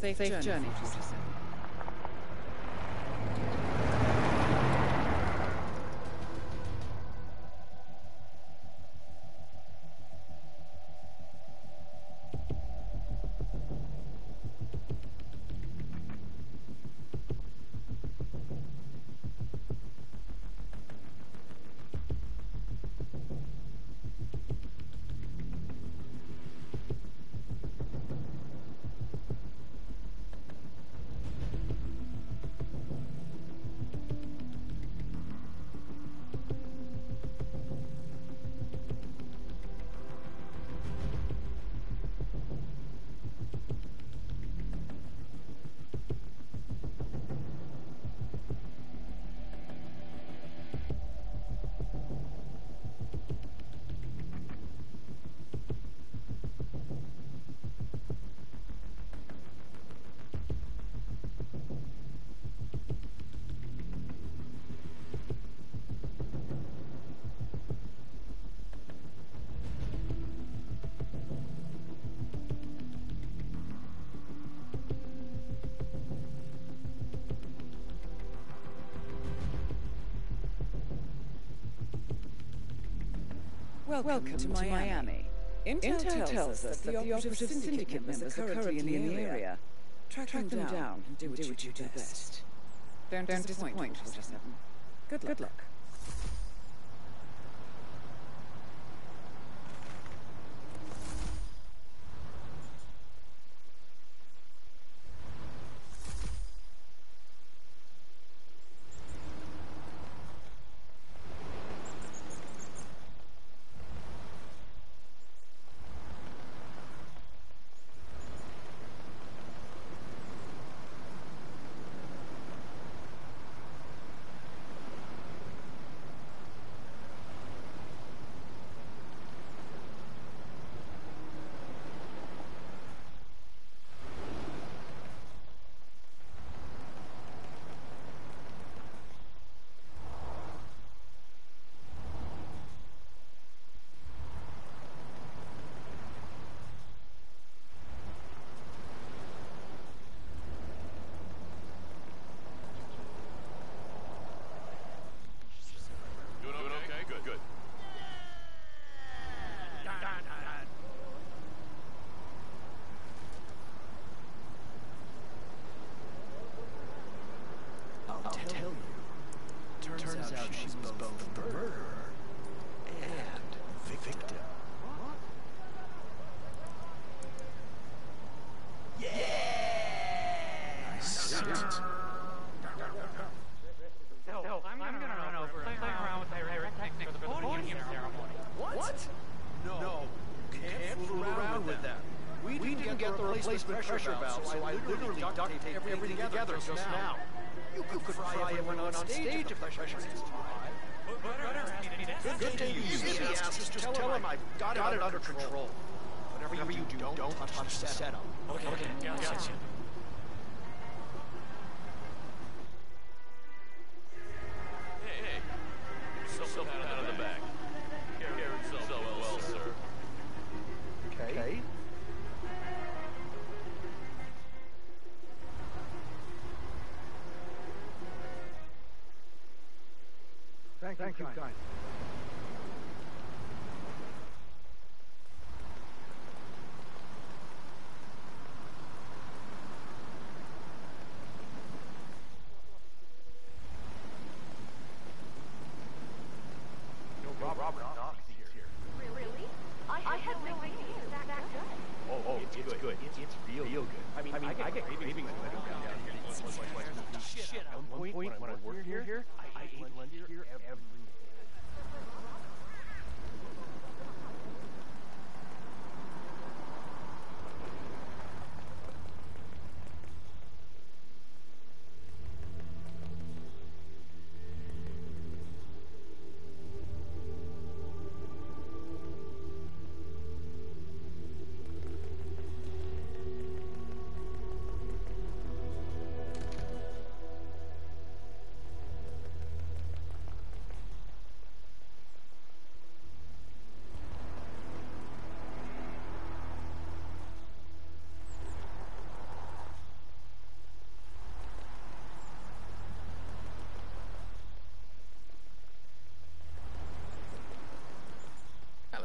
Safe, Safe journey, 47. Welcome, Welcome to, Miami. Miami. Intel, Intel, tells us that the operative syndicate members are currently in the area. Track, Track them down, down and do what, do what you do best. Don't, don't disappoint, disappoint 47. Good luck. Good luck. replacement pressure valve, so Duct taped everything together just now. You could fry everyone on stage if the pressure is too high. Good day to you, the asses. Just tell him I've got it under control. Whatever you do, don't touch the setup. Okay, okay, gotcha.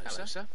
Hello, sir.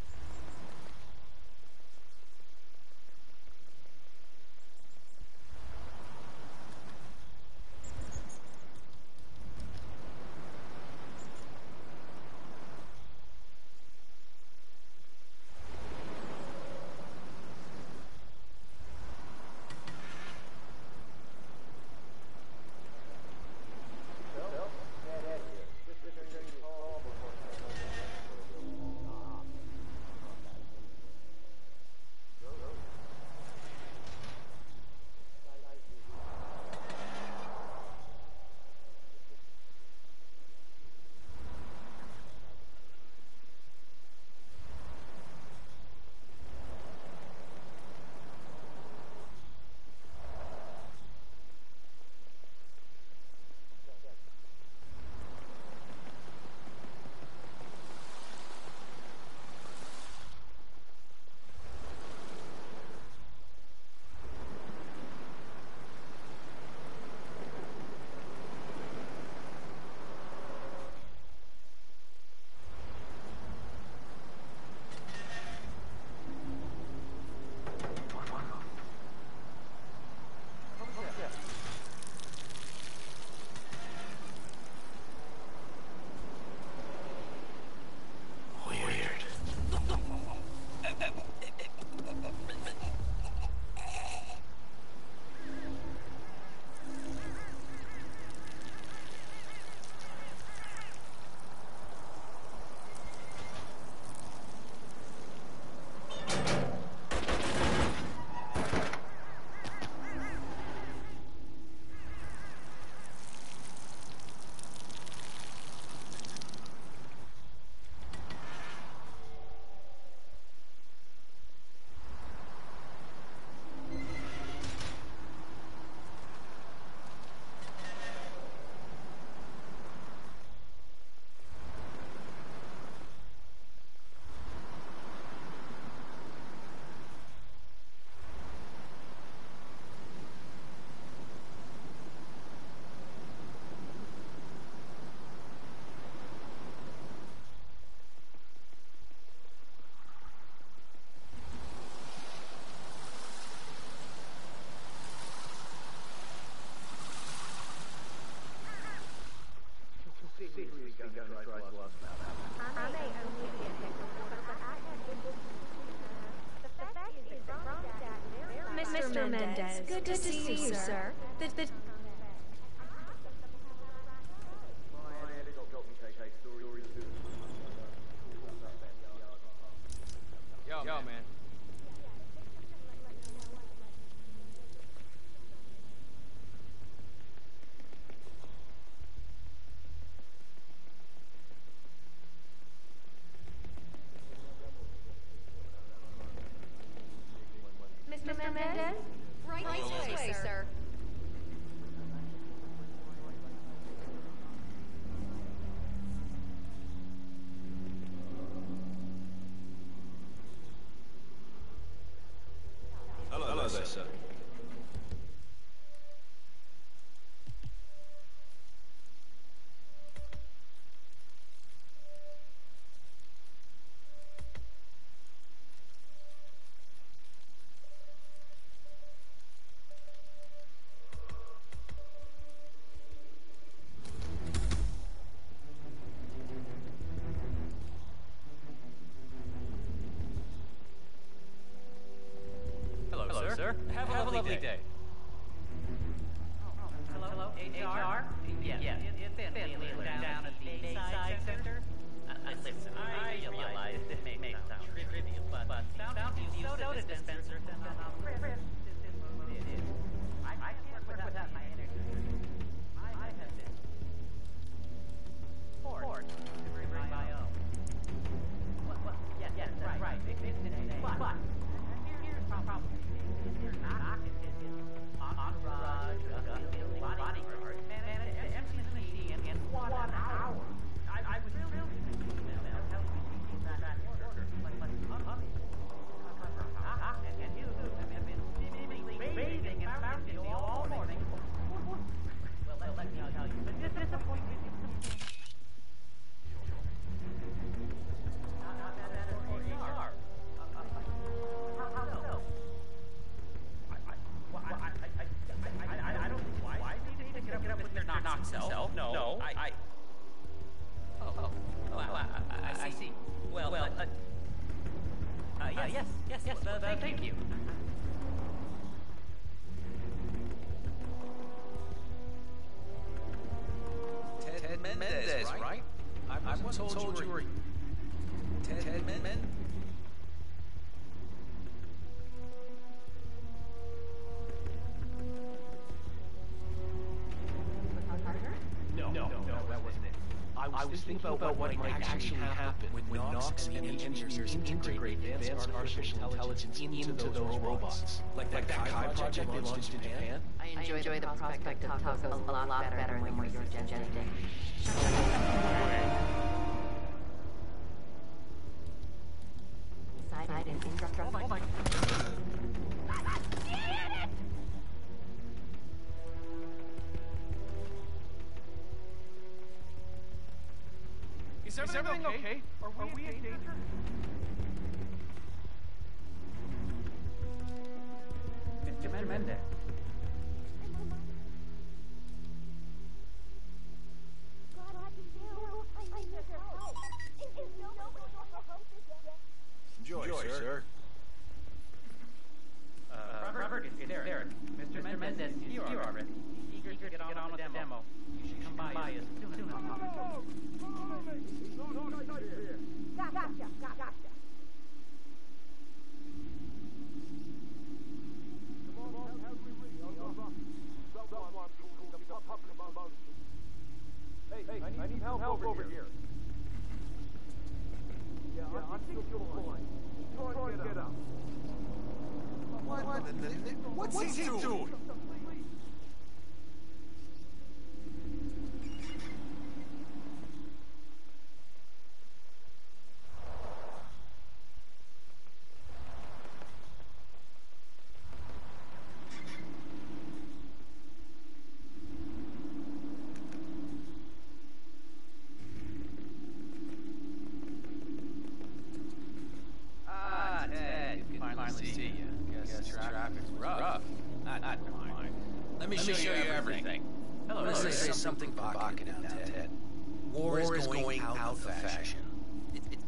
Good to see sir. Have, a lovely, day. Hello, HR? Yes, it's Finley down at the Bayside Center. Uh, Listen, I realize this may sound trivial, but Fountain View Soda Dispenser somehow tripped this movie. It is. I I can't put without my energy. I have been forced to bring my own. What, what, yes, yes, that's right. But, but, here's the problem. Entourage, I was, thinking, about, what might actually happen when, Knox and the engineers integrate advanced artificial intelligence into, those robots. Like that, Kai project they launched in Japan? I enjoy, the prospect of tacos a lot better than when you're digesting. Everything, okay? Provocative now, Ted. War, is going, out of fashion. It, it,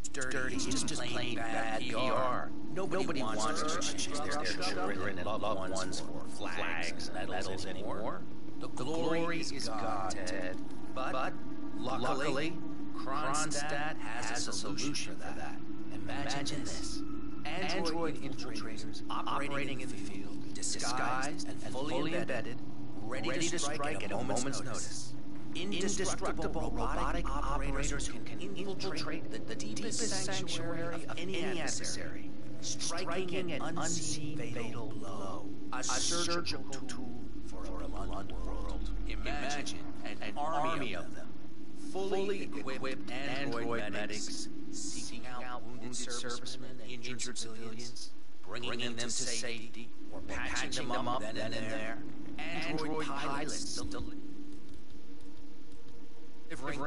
it's dirty. It's just, just plain bad PR. Nobody, Nobody wants, to exchange their, their children and loved ones for flags and medals anymore. The glory is gone, Ted. But, but luckily, Kronstadt has a solution for that. Imagine this. Android infiltrators operating in the field, disguised and fully embedded, ready to strike at a moment's notice. Indestructible robotic operators who can infiltrate the, the deepest sanctuary of any adversary, striking an unseen fatal blow. A surgical tool for a blunt world. Imagine an, army of them, fully equipped android medics, seeking out wounded servicemen and injured civilians, bringing them to safety, or patching them up then and there. Android pilots delivering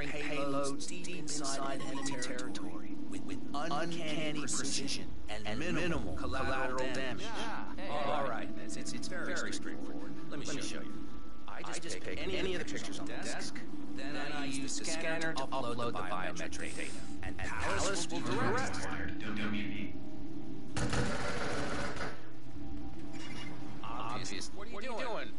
payloads deep inside enemy territory with, with uncanny precision and, minimal collateral damage. All right, it's, it's, it's very, straightforward. Let me, show, you. I just, pick, any, of the pictures on the desk, then I use the scanner to upload the biometric data, and Palace will do the rest. Obvious. What are you doing?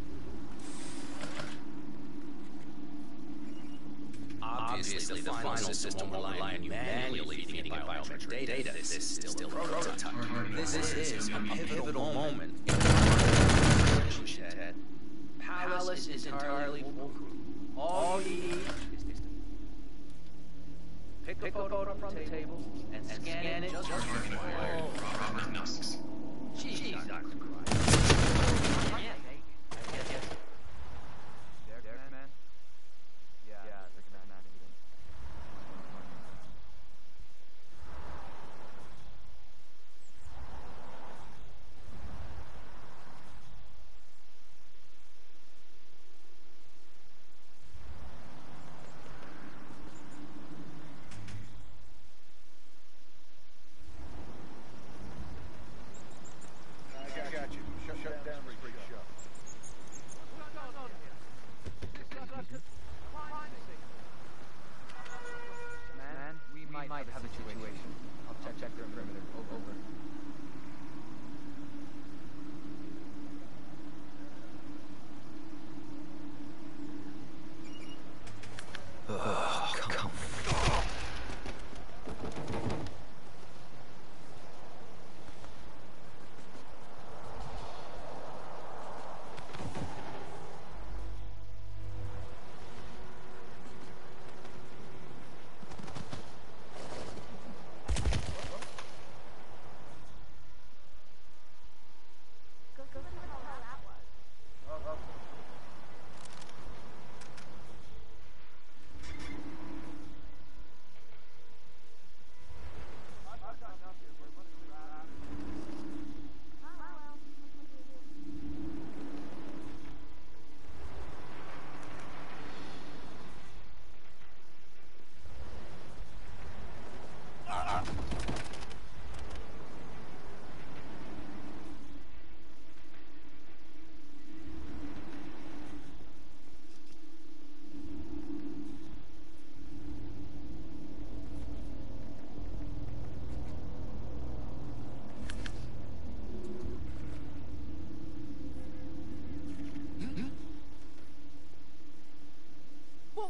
Obviously, the final system will rely on you manually feeding it biometric data. This is still a prototype. This is a pivotal moment in the relationship, Ted. Palace is entirely foolproof. All you need is to pick a photo from the table and scan it just required. Jesus Christ. Derek,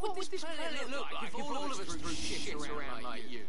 what, would this planet, planet look like if all, all of us threw shit around like you?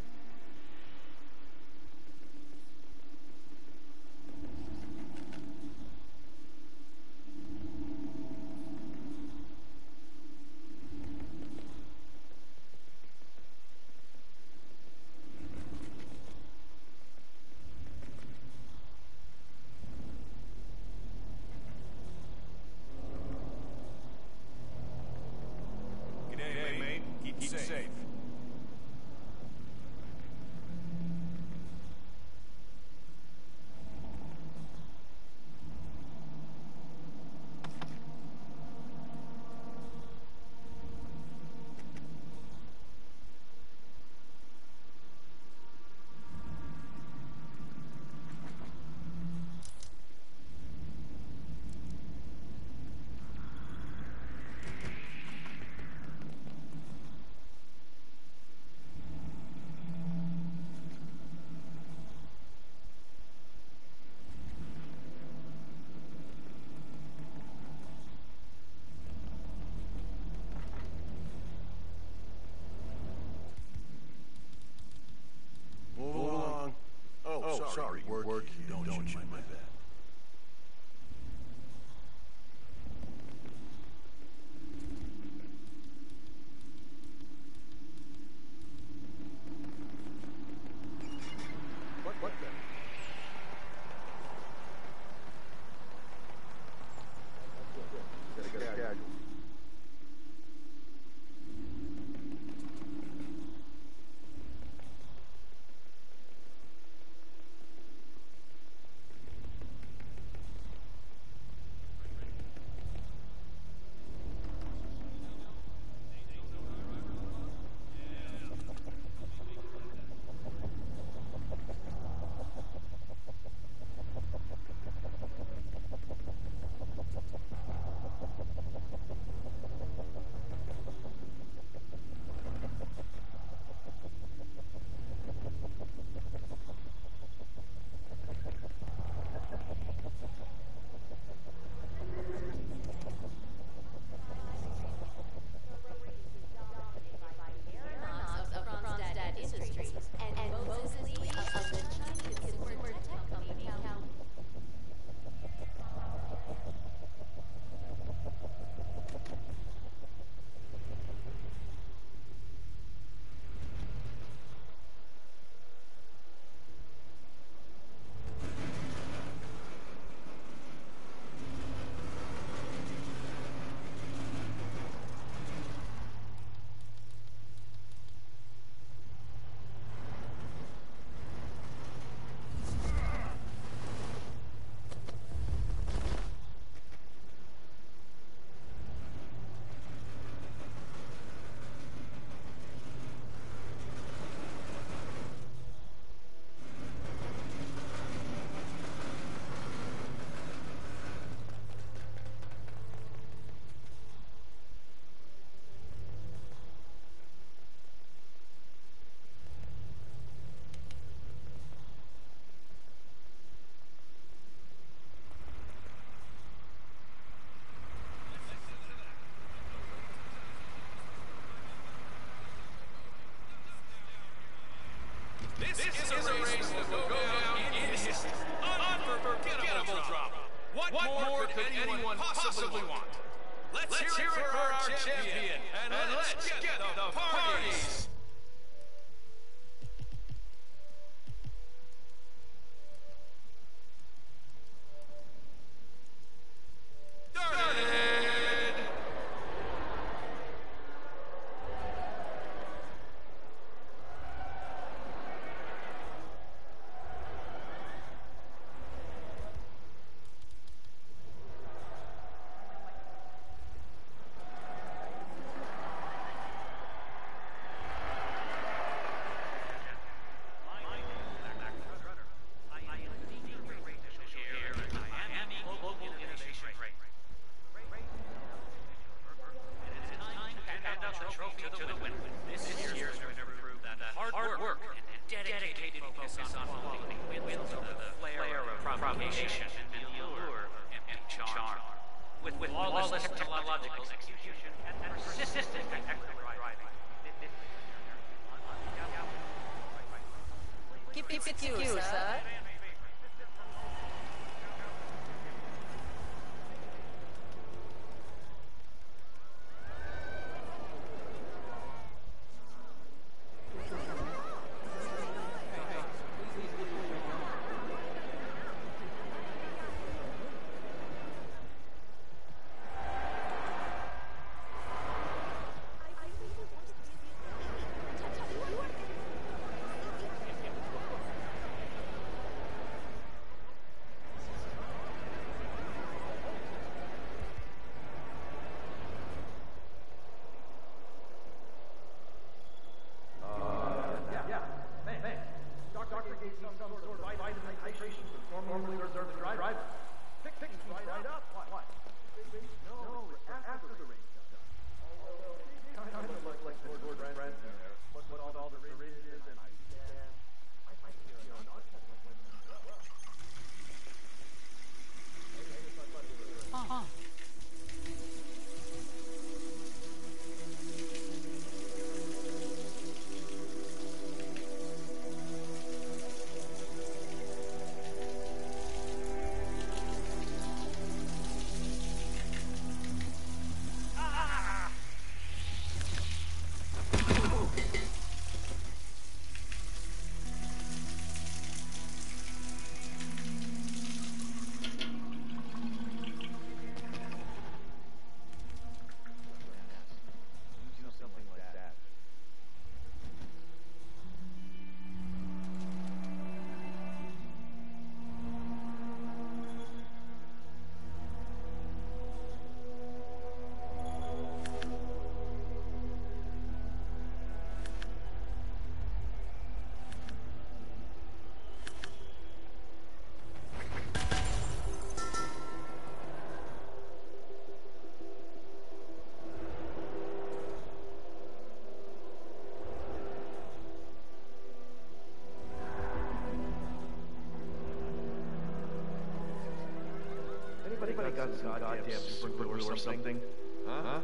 Goddamn super glue or something? Huh?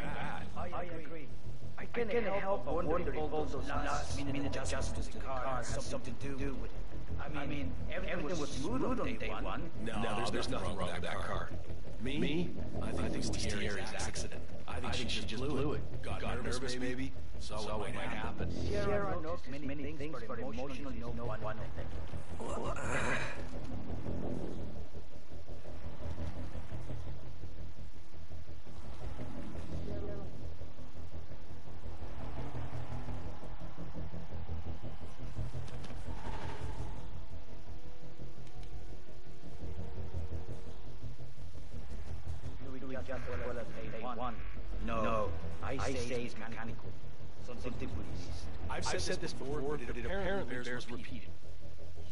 Bad. I, I agree. I can't, help but wonder if all those last minute adjustments to cars have something to do with it. I mean, everything, was smooth on day one. No, there's, nothing wrong with that car. Me? Me? I think, I think it was Sierra's accident. I think, she, just blew it. Got, nervous, maybe. Saw what might happen. Sierra knows many, many things, but emotionally no one of them. Louis just as well as A1. No, I, say it's mechanical. Something with this. I've said, this before, but it apparently bears repeating.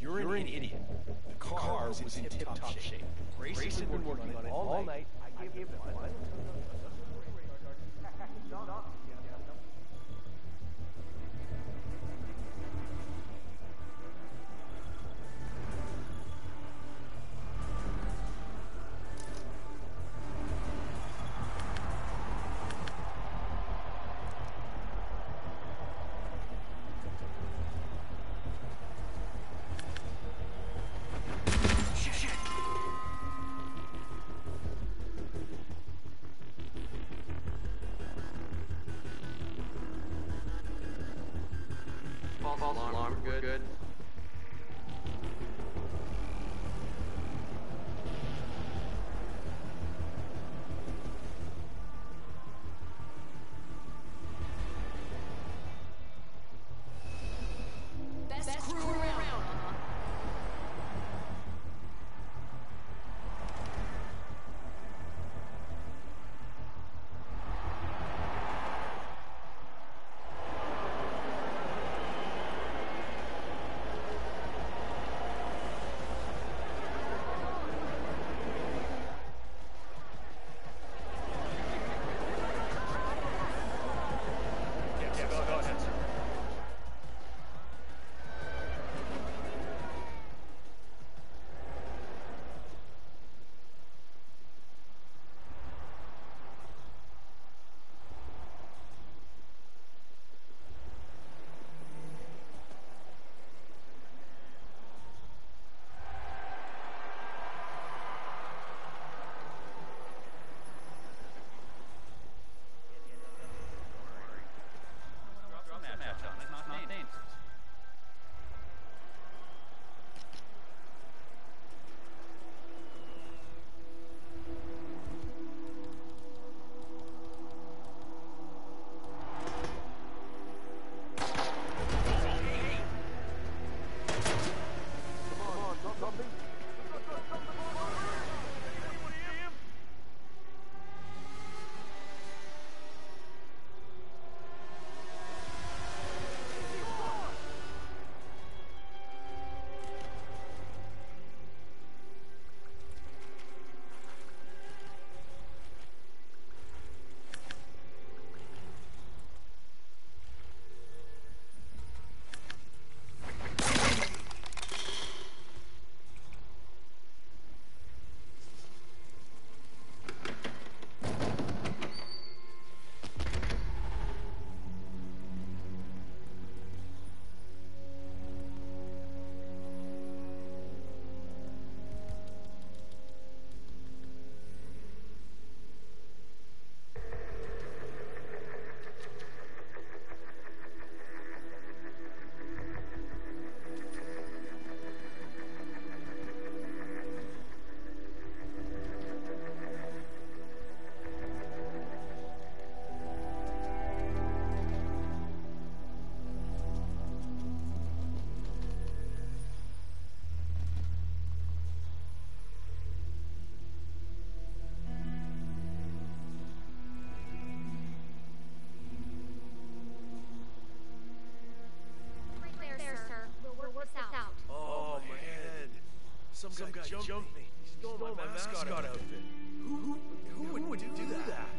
You're, an, idiot. The car, was in tip-top shape. Grace, had been working on it all night. I gave it one. Jumped, me. He stole, my, mascot, outfit. Who, who, who, would, would do that?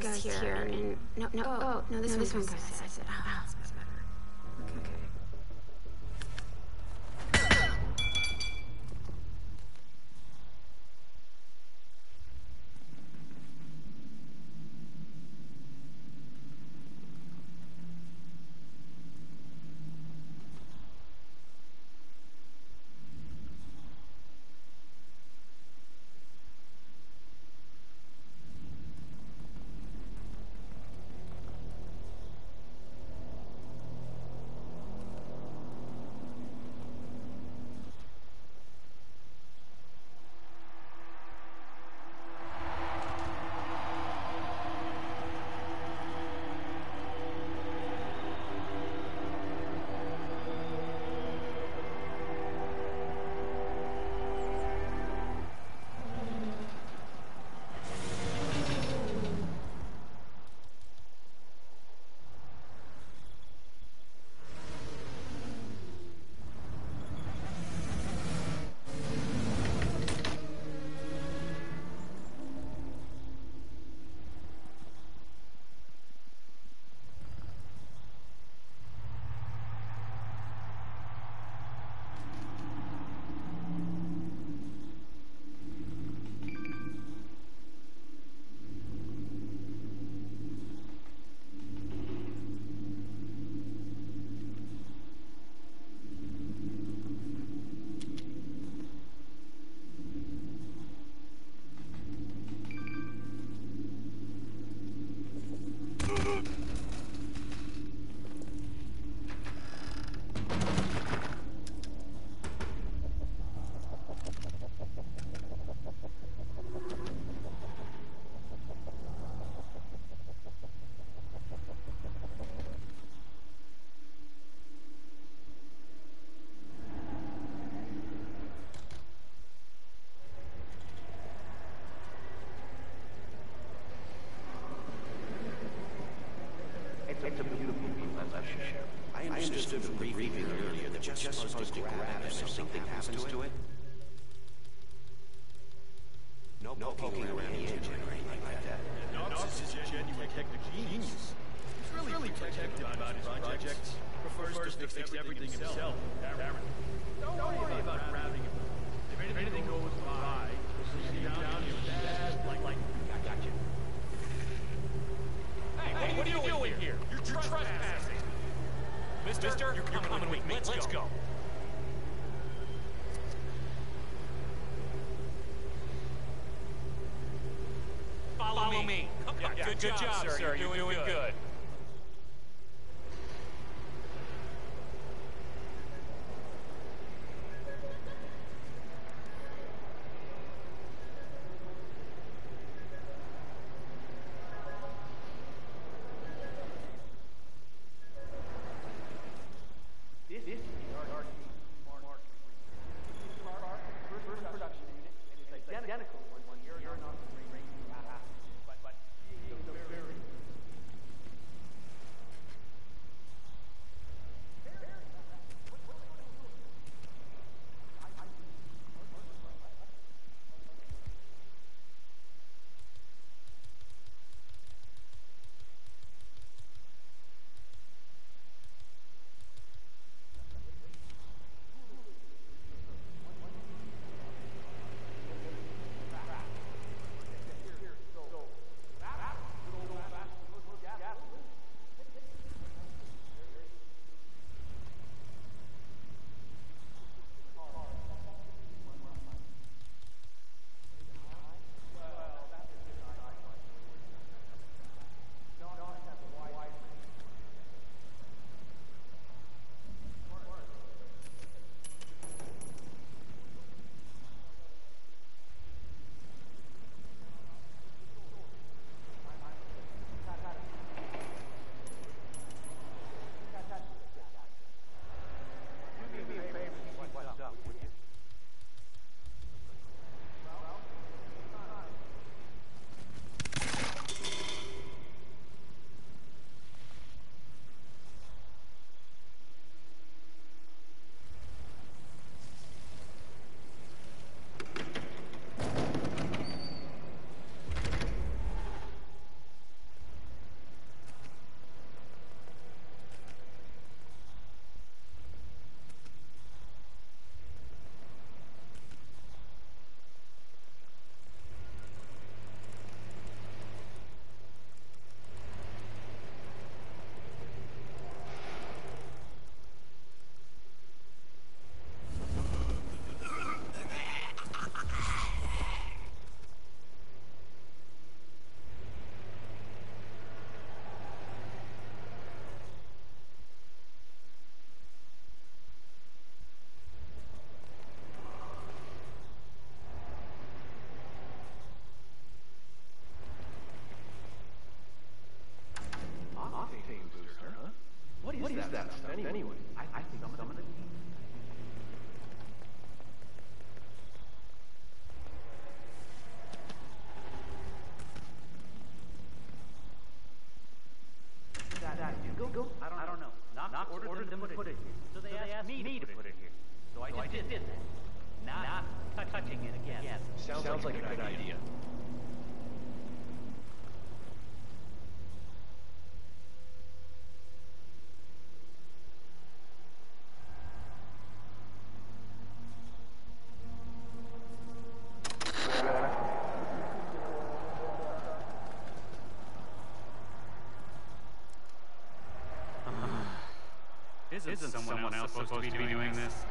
goes, goes here. here. And no, no, oh, oh no, this, no, one, this one goes. goes. Oh. reading earlier that we're just supposed to grab if something happens to it? Good, job, sir. You're, doing, good. Ordered them to put it here. So they asked me to put it here. So I just did that. Not not touching it again. Sounds, like, a good idea. Isn't, Isn't someone, else supposed, to be doing this?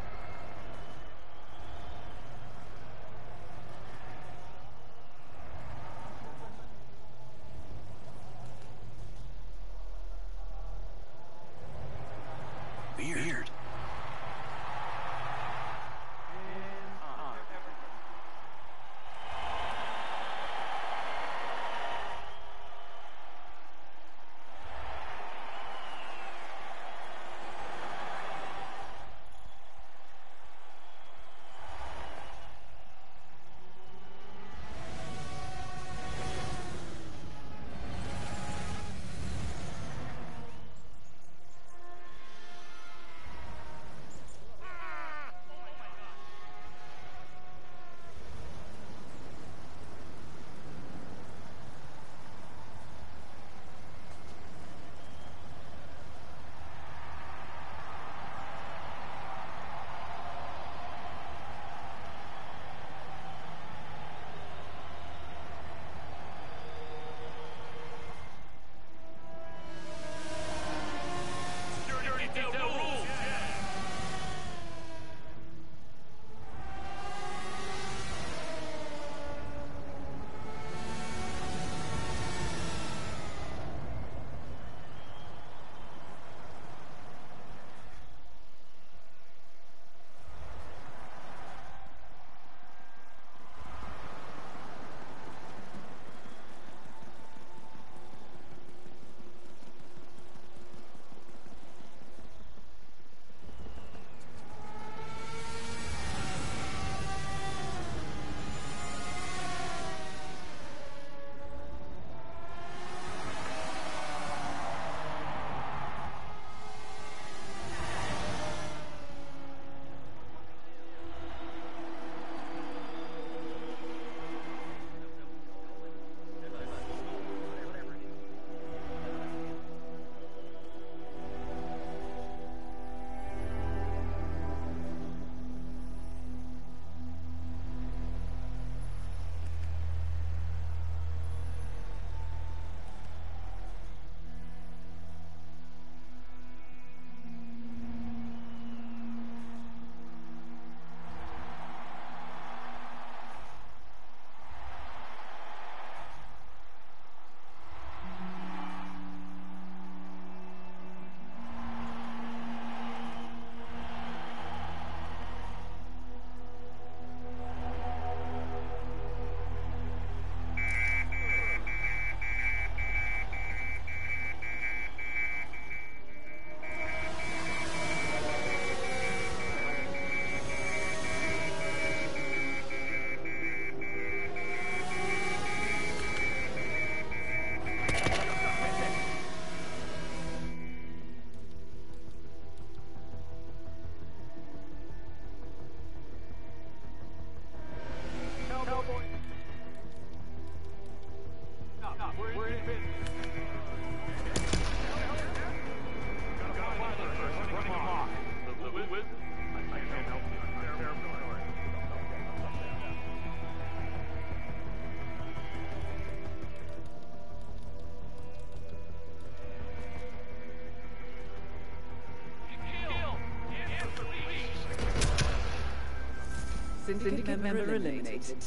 Syndicate member eliminated.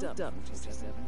Well done, 47.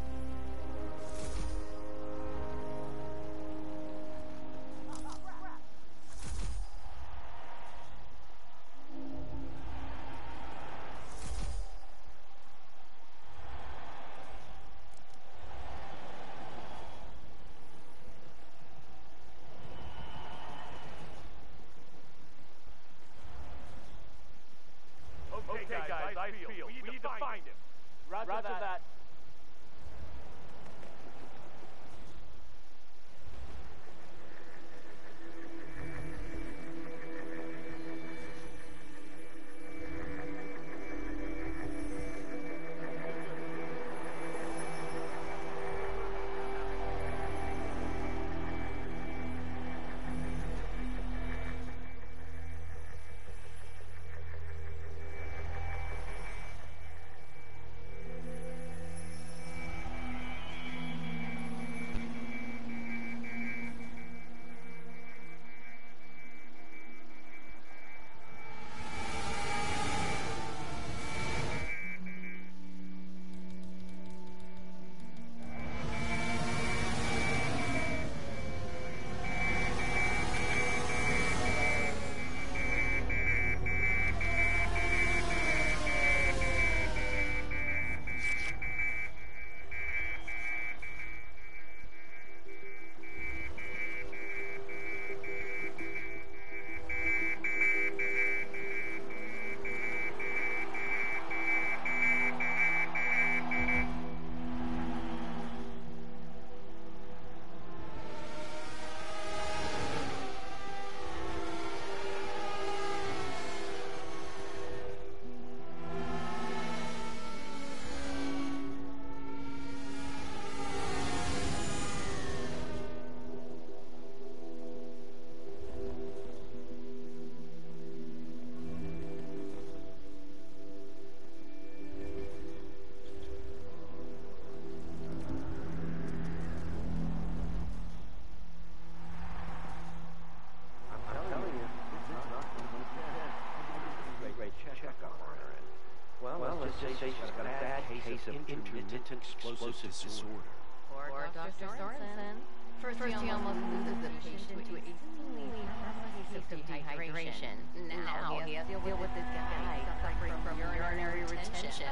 Intermittent explosive disorder. Or, Dr. Sorensen. First, First he almost loses the patient to a seemingly harmless case of dehydration. Now he has to deal with this guy suffering from urinary retention.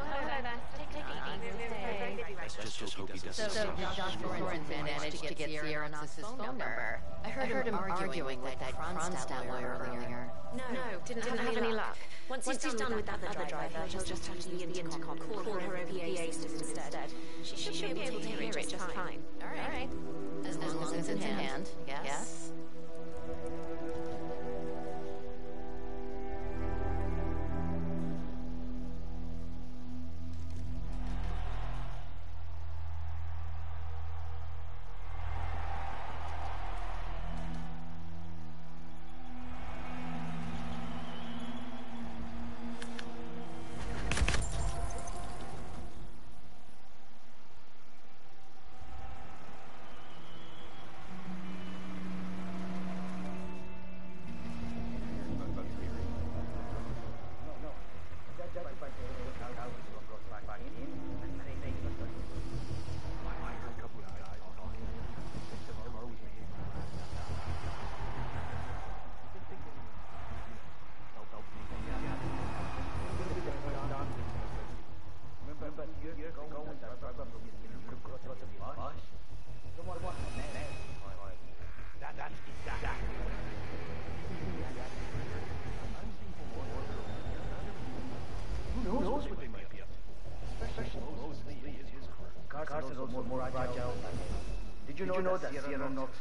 Let's just, just hope he doesn't So, Dr. Sorensen managed to get Sierra Knox's phone number. I heard, him arguing with that Kronstadt lawyer earlier. No, no, didn't, have, any luck. Once, he's, done with that other driver, he'll just have to use the intercom, call her over the PA system instead. She should be able to hear it just fine. All right. As long in hand, yes. Who Did you know, Did you know that Sierra Knox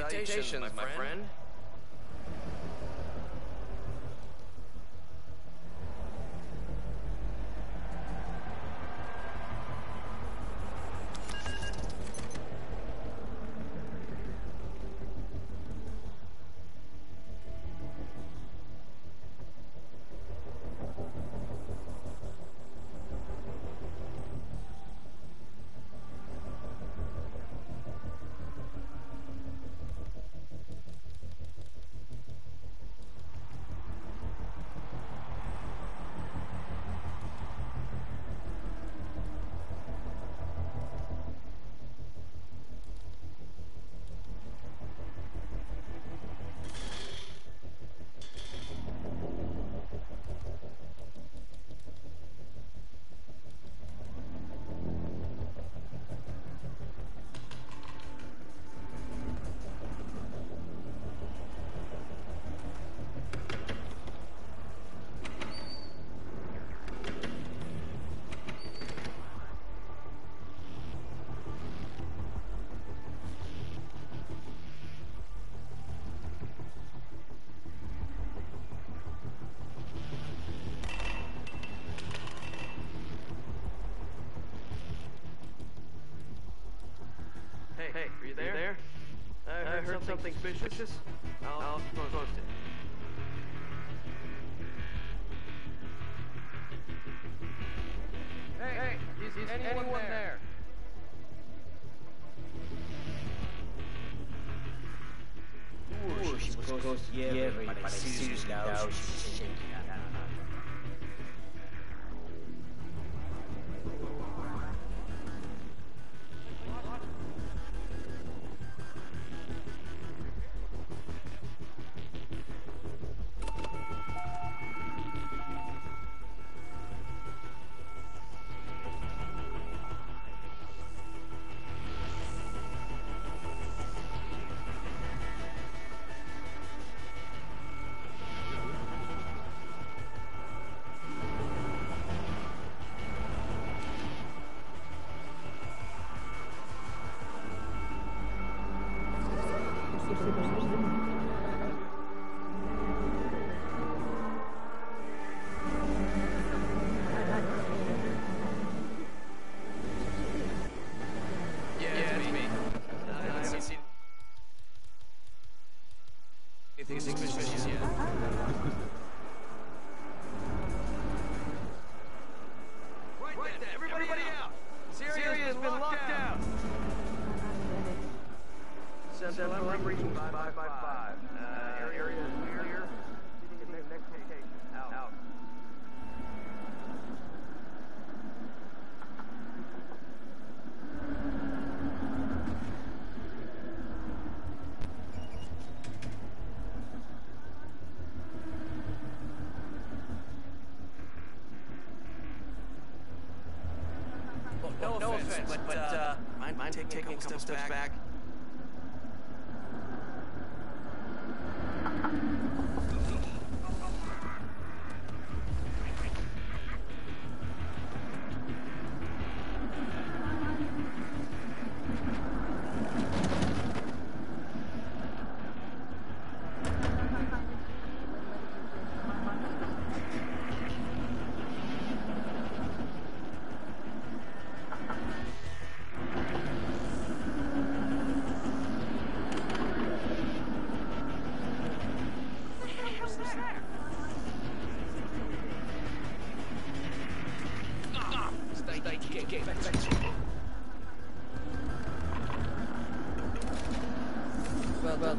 Salutations, my friend. Hey, hey, are you there? I heard, something suspicious. I'll, I'll No, no offense, but, uh, mind, mind take, taking a couple steps back? Stay,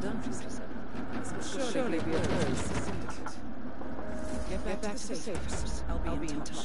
This will surely be a very. Get back, back to the safe house. I'll be, in touch.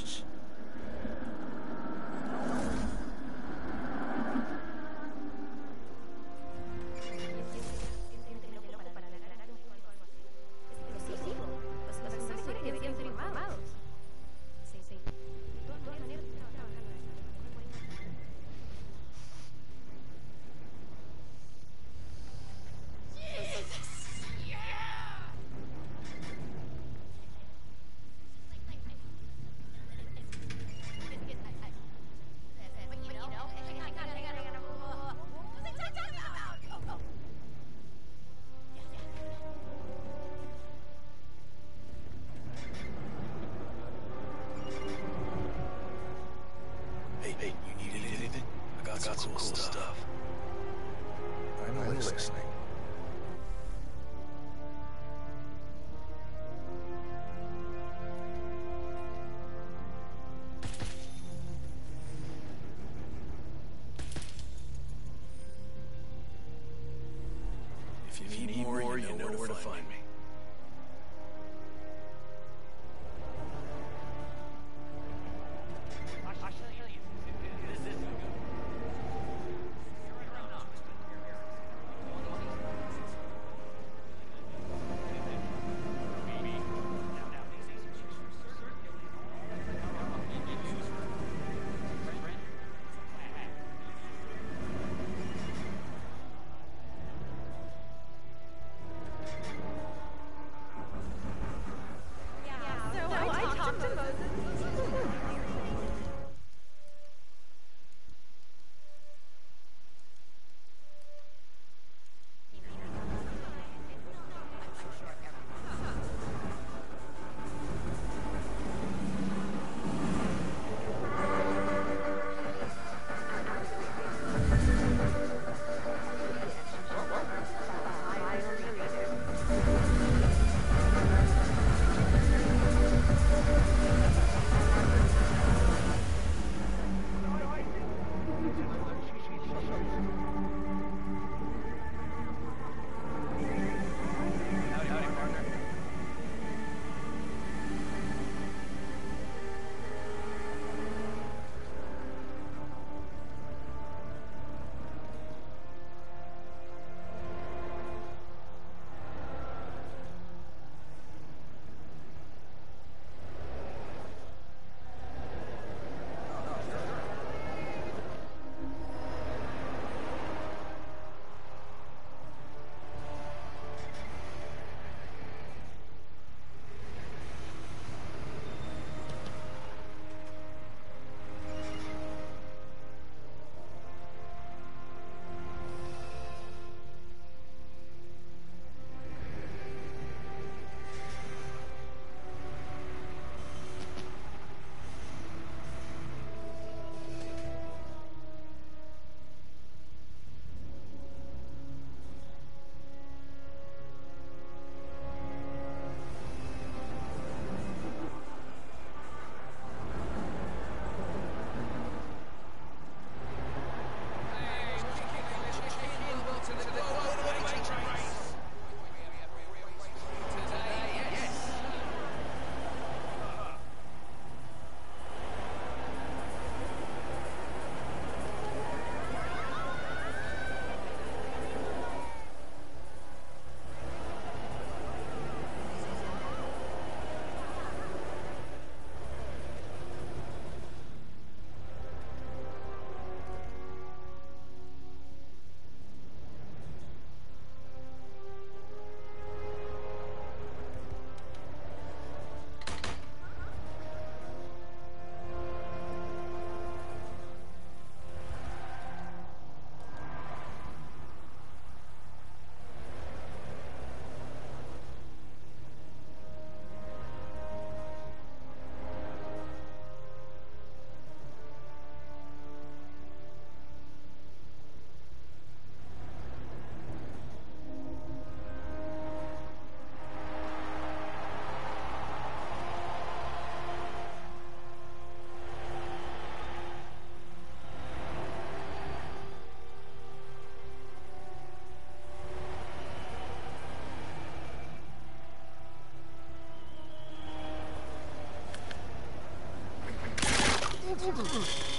そうそ。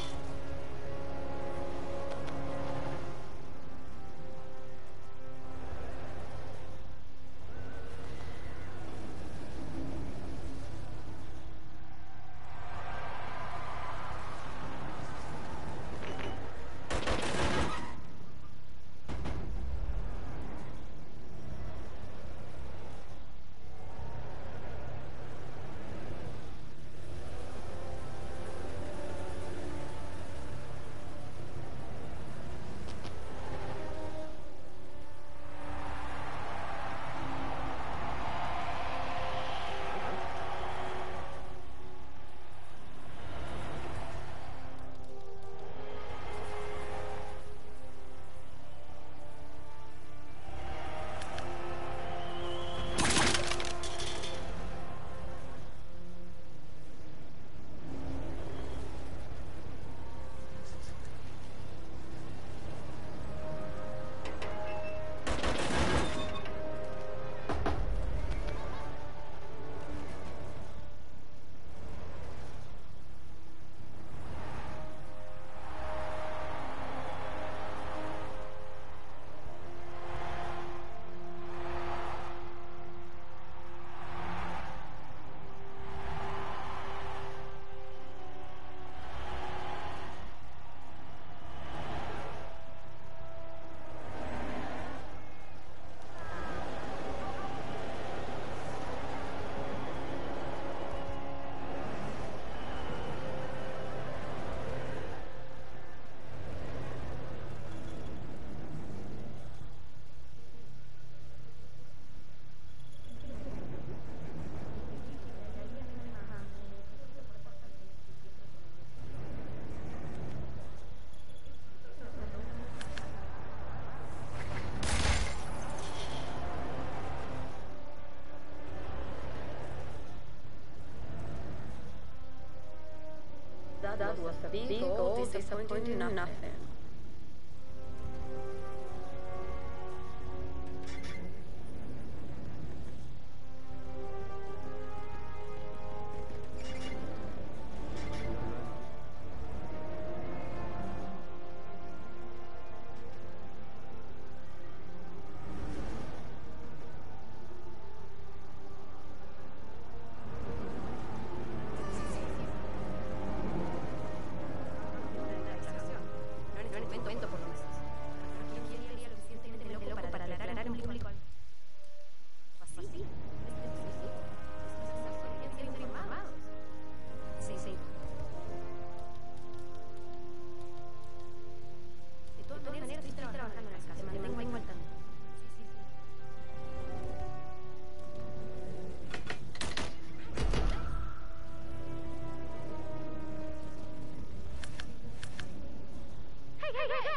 That was a big old disappointing nothing. Hey, hey, hey!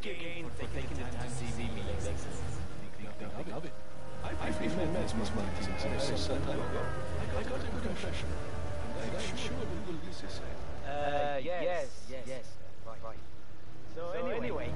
Thank, you for taking the time to see me, Alexis. Big of it. I've been met Miss Martin since some time ago. I got a good impression. I'm sure we will miss his Uh, yes, yes, yes, yes. Right, So anyway,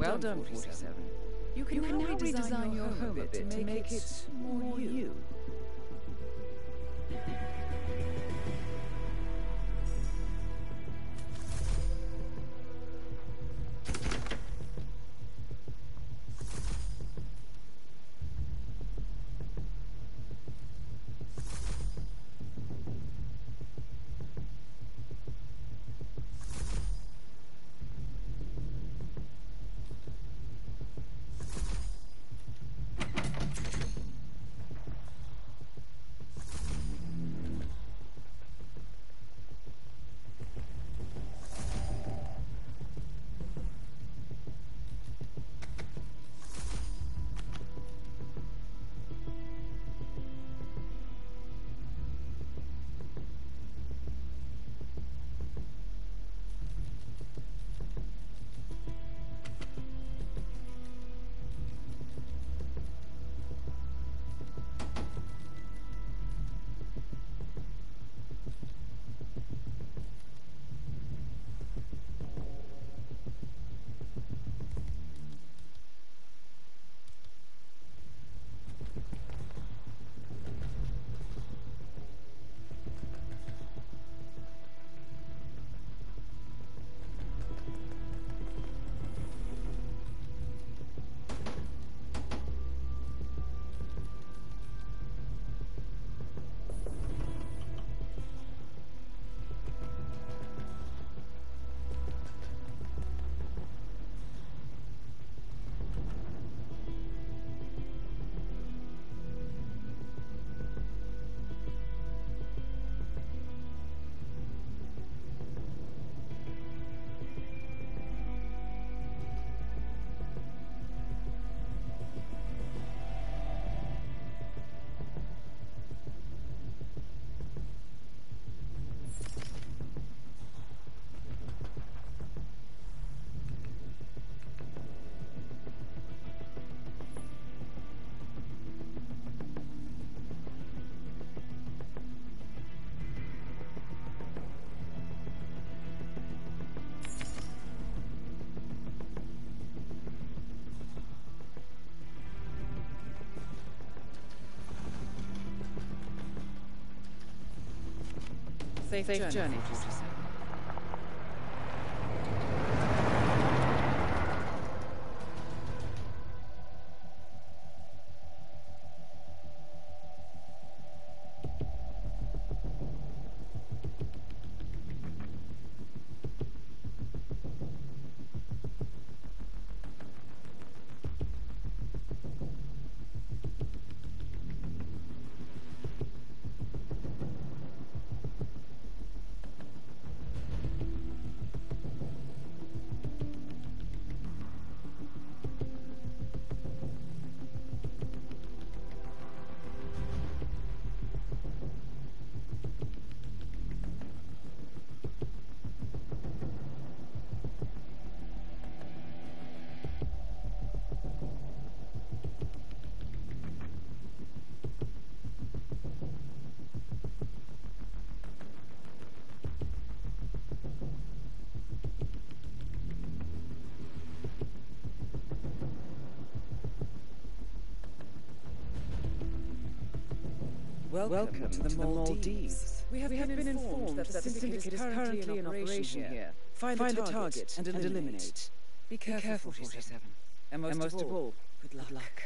Well, well done, 47. You can, you can now redesign your home a bit to make it Safe, Safe journey, journey Welcome, Welcome to, the, to the Maldives. Maldives. We have, we have been, been informed that, that the Syndicate is currently in operation here. Find, Find the, target the target and, and eliminate. Be careful, Be careful 47. And most, and most of all, good luck. Good luck.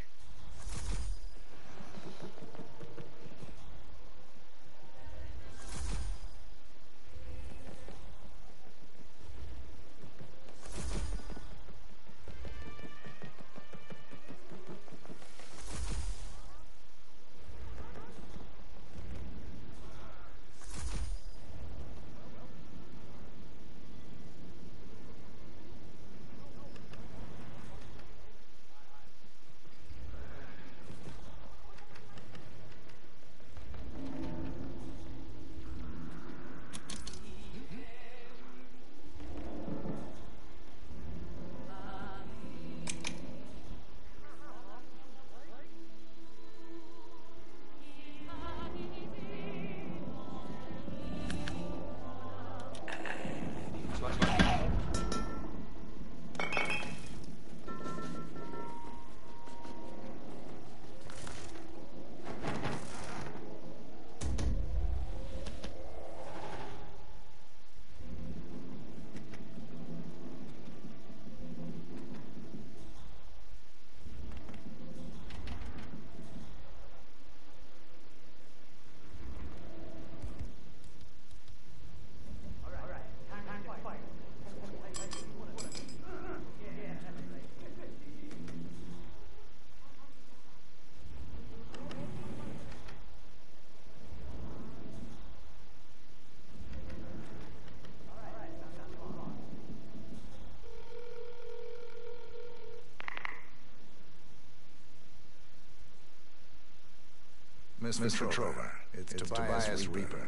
Mr. Trover, it's, it's Tobias, Tobias Rieper. Rieper.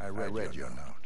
I read, I read your, your note.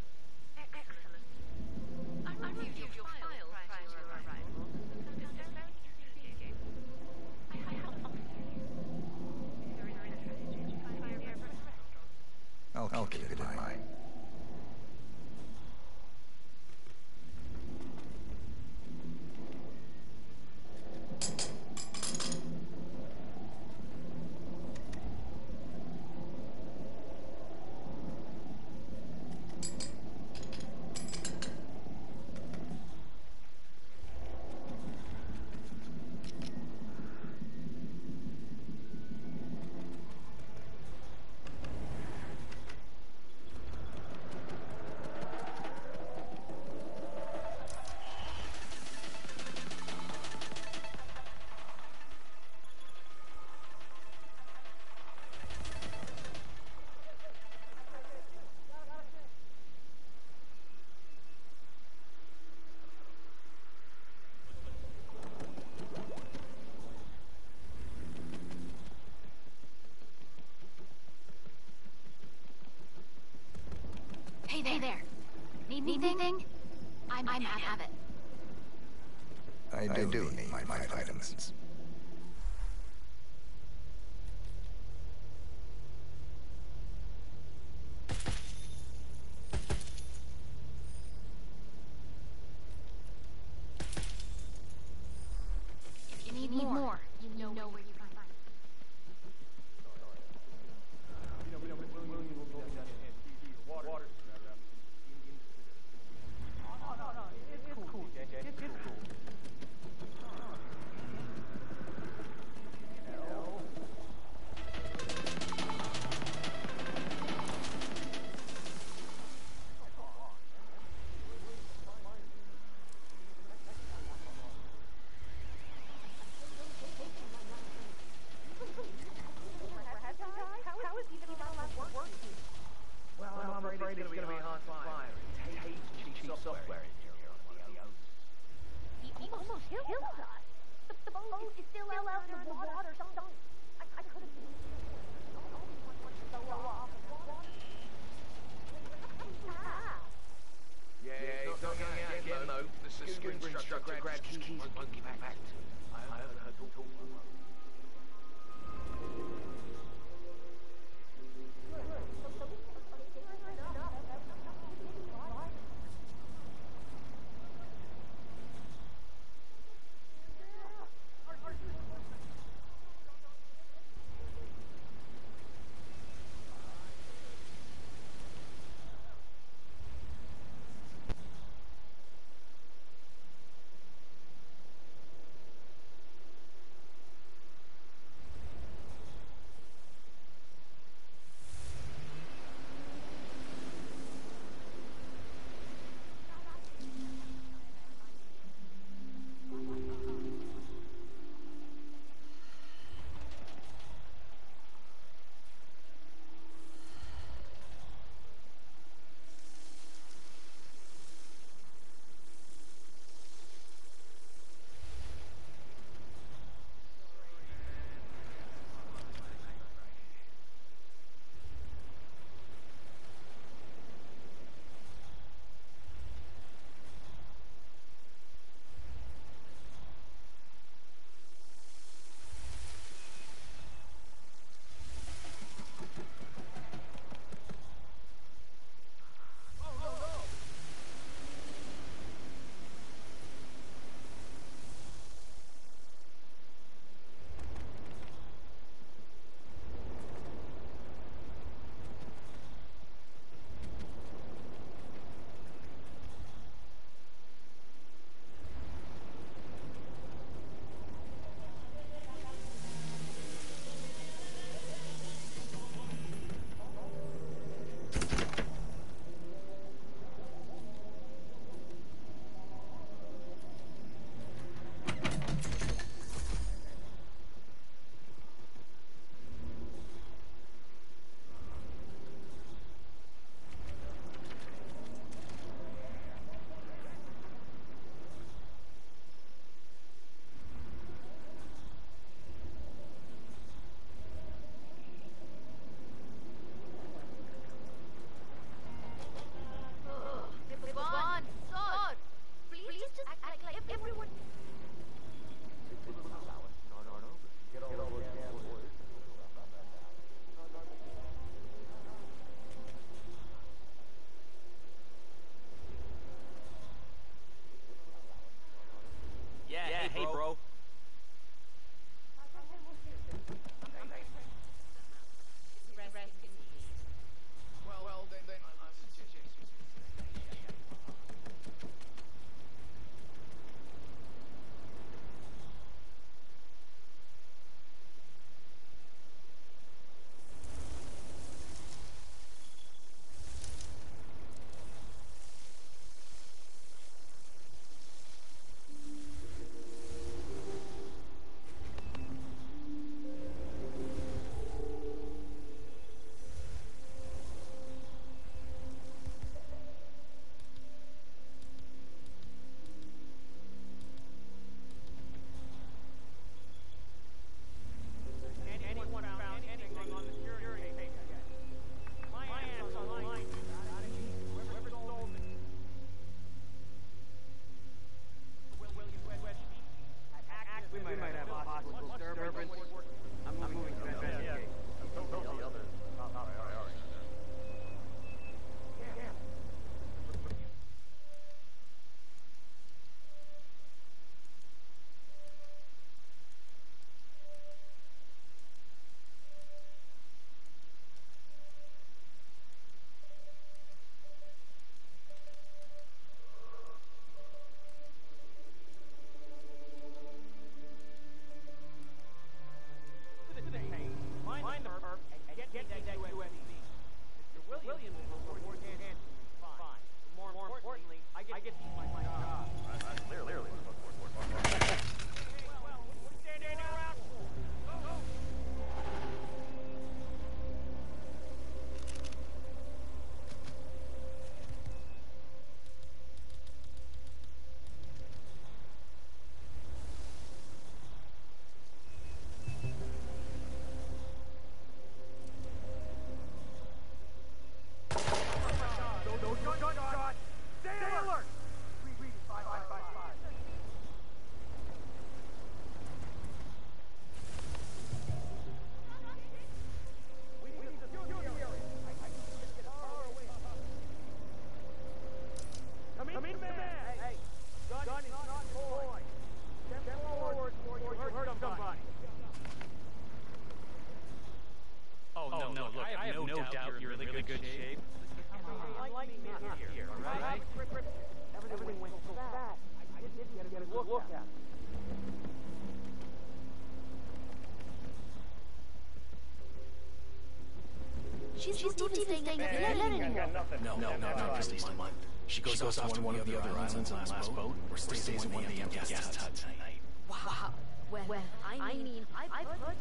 No, no, not for at a month. She goes, she goes off, to one, of the other islands on the last boat, or stays in one of the empty guest huts tonight. Wow. Well, well I mean, I've heard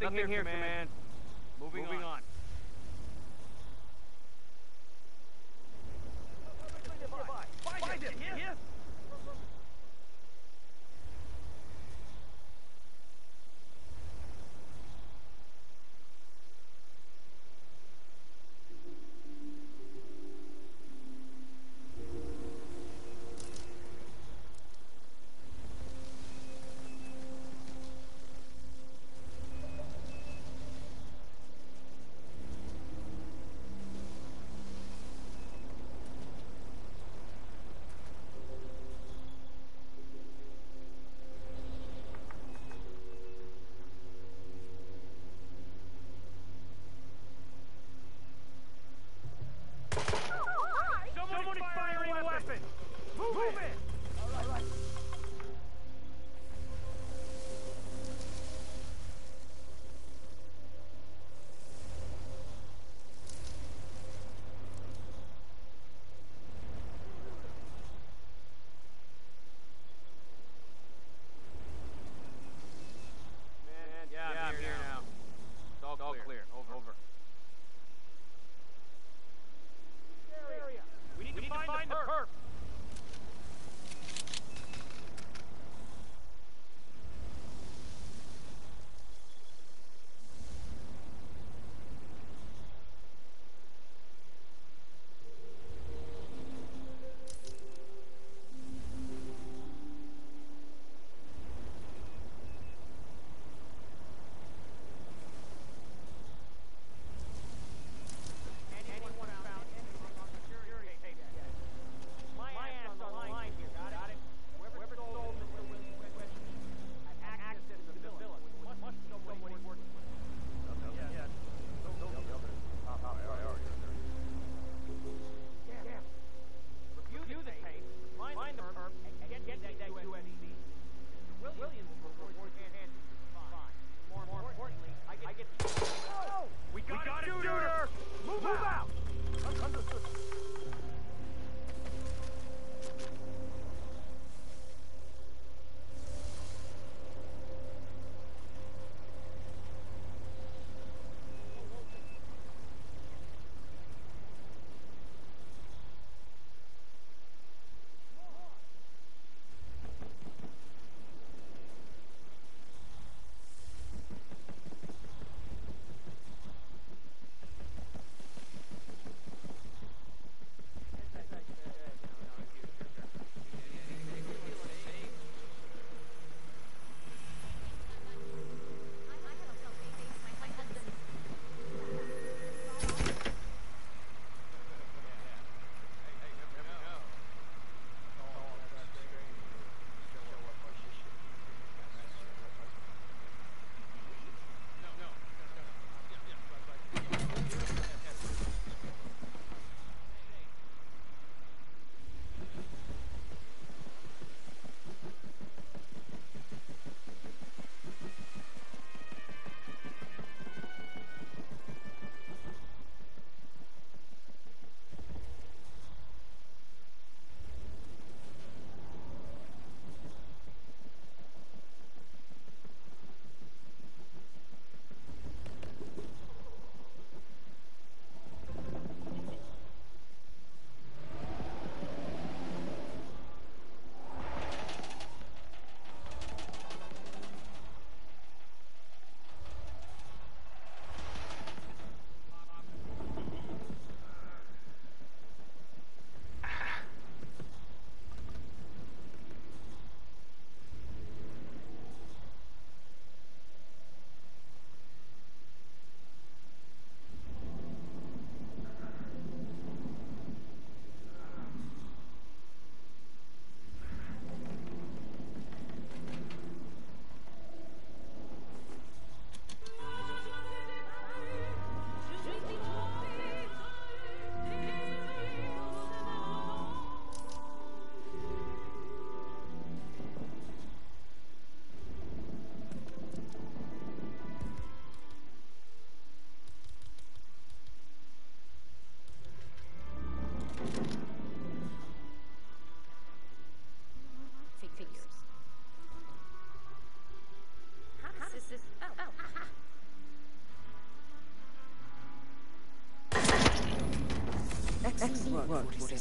Nothing, here, command. Moving, on. Find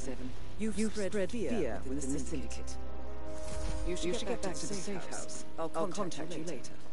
147. You've, You've spread, spread fear within the syndicate. You should, you should get, back, to the safe house. I'll contact, I'll contact you later. You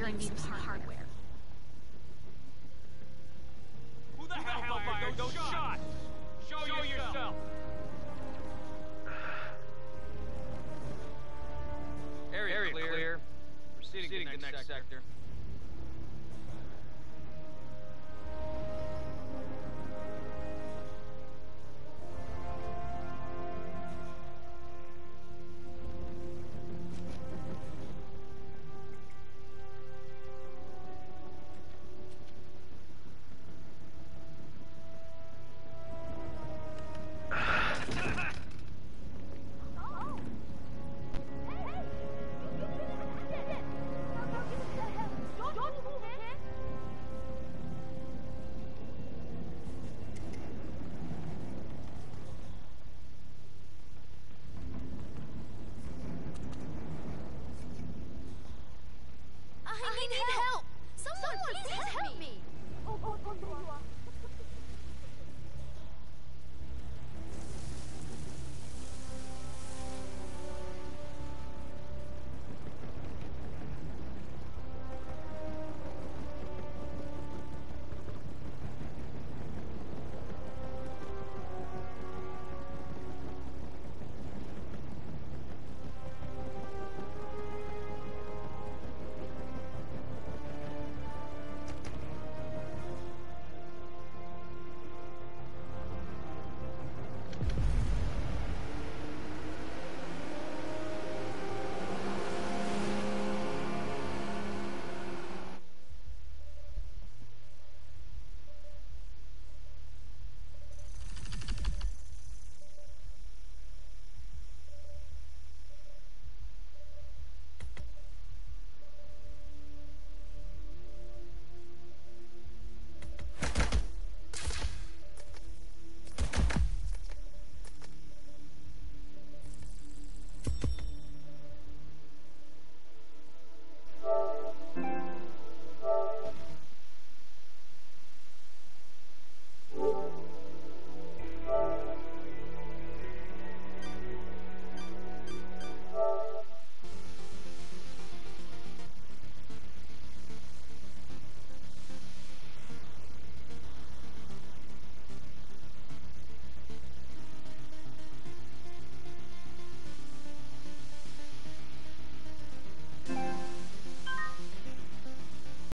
look, like, like I, need help! Someone, please help me! Oh, oh, oh, oh